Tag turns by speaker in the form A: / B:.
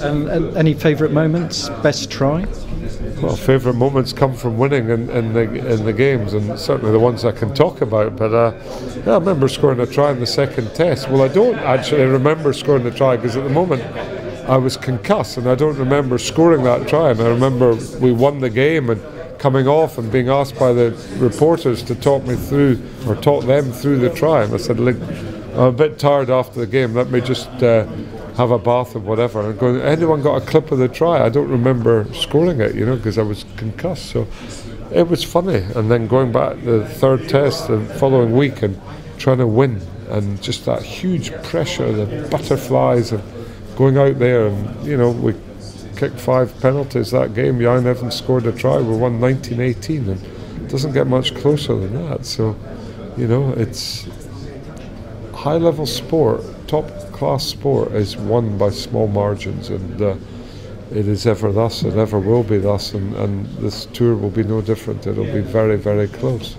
A: Um, any favourite moments? Best try?
B: Well, favourite moments come from winning in, in the in the games, and certainly the ones I can talk about. But uh, yeah, I remember scoring a try in the second test. Well, I don't actually remember scoring the try because at the moment I was concussed, and I don't remember scoring that try. And I remember we won the game and coming off and being asked by the reporters to talk me through or talk them through the try. And I said, look, I'm a bit tired after the game. Let me just. Uh, have a bath or whatever. And going, anyone got a clip of the try? I don't remember scoring it, you know, because I was concussed. So it was funny. And then going back the third test the following week and trying to win, and just that huge pressure, the butterflies of going out there, and you know, we kicked five penalties that game. Ieuan Evans scored a try. We won 1918, and it doesn't get much closer than that. So, you know, it's high level sport, top class sport is won by small margins, and uh, it is ever thus and ever will be thus, and, and this tour will be no different. It'll be very, very close.